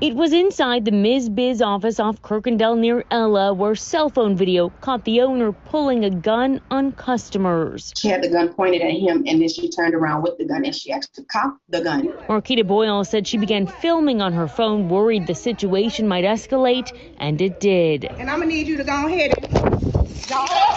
It was inside the Ms. Biz office off Kuykendahl near Ella where cell phone video caught the owner pulling a gun on customers. She had the gun pointed at him and then she turned around with the gun and she actually cocked the gun. Marquita Boyle said she began filming on her phone, worried the situation might escalate, and it did. And I'm gonna need you to go ahead and.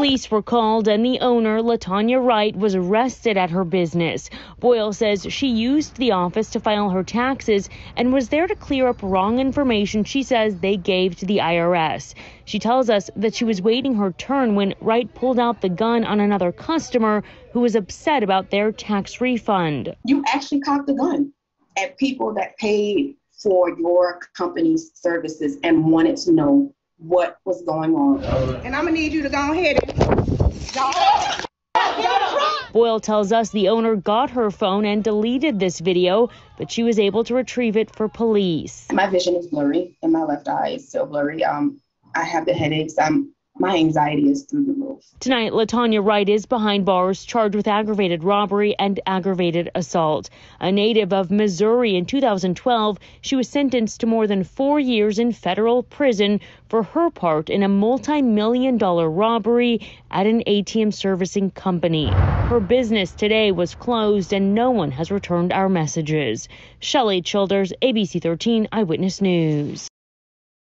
Police were called and the owner, Latanya Wright, was arrested at her business. Boyle says she used the office to file her taxes and was there to clear up wrong information she says they gave to the IRS. She tells us that she was waiting her turn when Wright pulled out the gun on another customer who was upset about their tax refund. You actually cocked the gun at people that paid for your company's services and wanted to know what was going on. And I'm gonna need you to go ahead and. Boyle tells us the owner got her phone and deleted this video, but she was able to retrieve it for police. My vision is blurry and my left eye is still blurry. Um, I have the headaches. I'm my anxiety is through the roof. Tonight, Latanya Wright is behind bars charged with aggravated robbery and aggravated assault. A native of Missouri in 2012, she was sentenced to more than four years in federal prison for her part in a multi million dollar robbery at an ATM servicing company. Her business today was closed and no one has returned our messages. Shelley Childers, ABC 13 Eyewitness News.